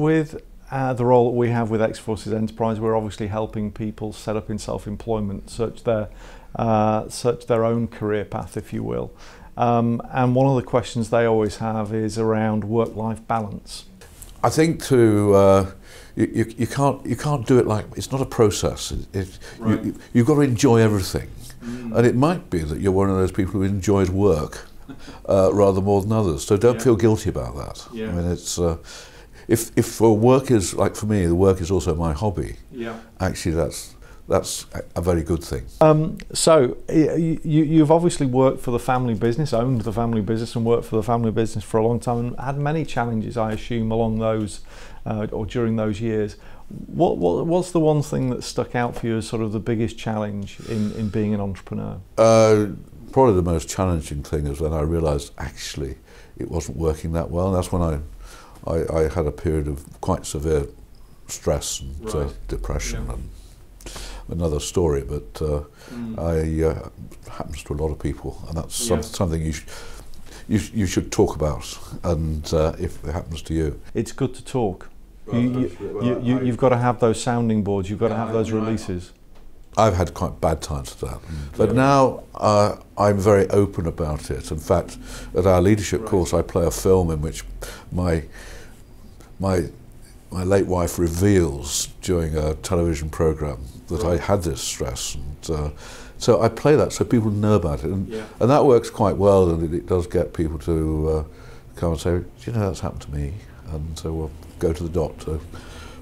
With uh, the role that we have with X-Forces Enterprise, we're obviously helping people set up in self-employment, search their, uh, search their own career path, if you will. Um, and one of the questions they always have is around work-life balance. I think to uh, you, you, you can't you can't do it like it's not a process. It, it, Right. you, you've got to enjoy everything, Mm. and it might be that you're one of those people who enjoys work uh, rather more than others. So don't Yeah. feel guilty about that. Yeah. I mean, it's uh, if if for work is like for me, the work is also my hobby. Yeah. Actually, that's that's a- a very good thing. Um, so you, you've obviously worked for the family business, owned the family business, and worked for the family business for a long time, and had many challenges, I assume, along those uh, or during those years. What, what what's the one thing that stuck out for you as sort of the biggest challenge in, in being an entrepreneur? Uh, probably the most challenging thing is when I realised actually it wasn't working that well. That's when I, I, I had a period of quite severe stress and uh, right. uh, depression yeah. and another story, but uh, mm. I uh, happens to a lot of people, and that's yeah. some, something you, sh you, sh you should talk about, and uh, if it happens to you, it's good to talk. Well, you, you, well, you, I, you've got to have those sounding boards. You've got yeah, to have those I, releases. I've had quite bad times with that. Mm, but yeah. now uh, I'm very open about it. In fact, at our leadership right. course, I play a film in which my my my late wife reveals during a television program that right. I had this stress, and uh, so I play that so people know about it, and, yeah. and that works quite well, and it, it does get people to uh, come and say, "Do you know that's happened to me?" And so we'll go to the doctor,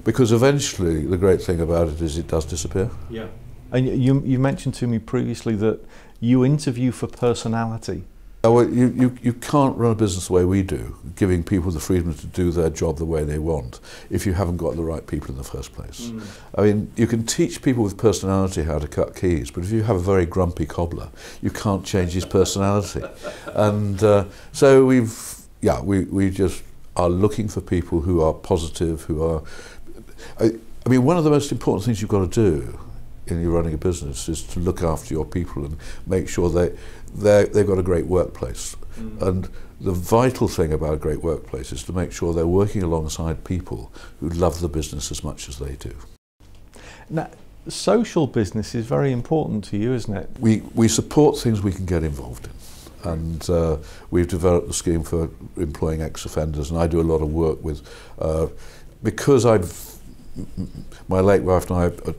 because eventually the great thing about it is it does disappear. Yeah. And you, you mentioned to me previously that you interview for personality. Oh, you, you, you can't run a business the way we do, giving people the freedom to do their job the way they want, if you haven't got the right people in the first place. Mm. I mean, you can teach people with personality how to cut keys, but if you have a very grumpy cobbler, you can't change his personality. and uh, so we've, yeah, we, we just are looking for people who are positive, who are... I, I mean, one of the most important things you've got to do in you running a business is to look after your people and make sure they they've got a great workplace. Mm. And the vital thing about a great workplace is to make sure they're working alongside people who love the business as much as they do. Now, social business is very important to you, isn't it? We, we support things we can get involved in. And uh, we've developed a scheme for employing ex-offenders, and I do a lot of work with, uh, because I've my late wife and I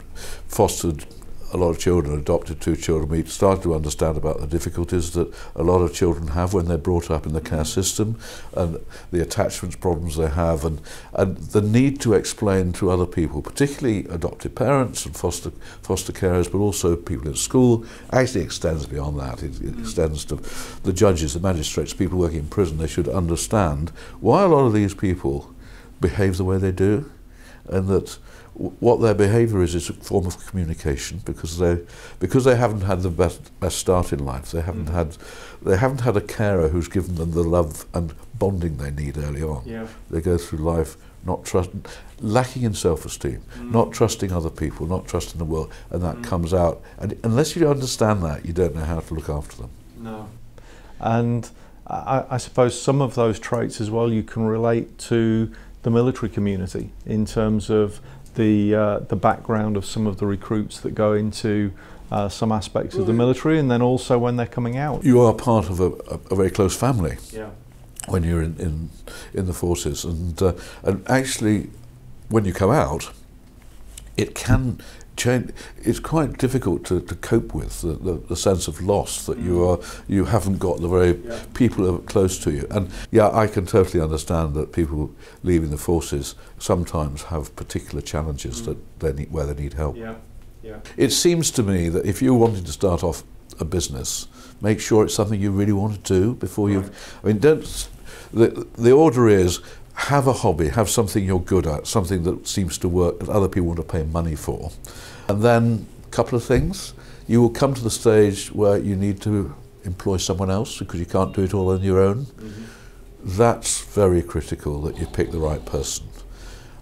fostered a lot of children, adopted two children, we started to understand about the difficulties that a lot of children have when they're brought up in the care system and the attachments problems they have and, and the need to explain to other people, particularly adopted parents and foster, foster carers, but also people in school, actually extends beyond that. It, it extends to the judges, the magistrates, people working in prison. They should understand why a lot of these people behave the way they do and that what their behaviour is is a form of communication because they because they haven't had the best best start in life. They haven't Mhm. had they haven't had a carer who's given them the love and bonding they need early on. Yeah. They go through life not trust lacking in self-esteem, not trusting other people, not trusting the world, and that Mm. comes out. And unless you understand that, you don't know how to look after them. No. And I, I suppose some of those traits as well you can relate to the military community in terms of the uh, the background of some of the recruits that go into uh, some aspects of the military, and then also when they're coming out. You are part of a, a, a very close family. Yeah. when you're in, in, in the forces. And, uh, and actually, when you come out, it can change. It's quite difficult to, to cope with the, the, the sense of loss that you are you haven't got the very Yeah. people who are close to you. And yeah, I can totally understand that people leaving the forces sometimes have particular challenges Mm. that they need, where they need help. Yeah. Yeah. It seems to me that if you're wanting to start off a business, make sure it's something you really want to do before you. I mean, don't. The the order is have a hobby, have something you're good at, something that seems to work that other people want to pay money for, and then a couple of things. You will come to the stage where you need to employ someone else because you can't do it all on your own. Mm-hmm. That's very critical that you pick the right person,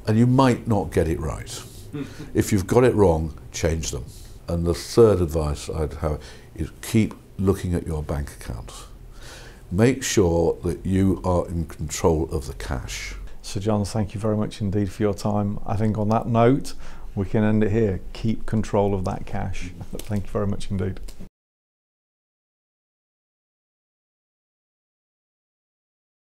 and you might not get it right. if you've got it wrong, change them. And the third advice I'd have is keep looking at your bank account. Make sure that you are in control of the cash. Sir John, thank you very much indeed for your time. I think on that note, we can end it here. Keep control of that cash. Thank you very much indeed.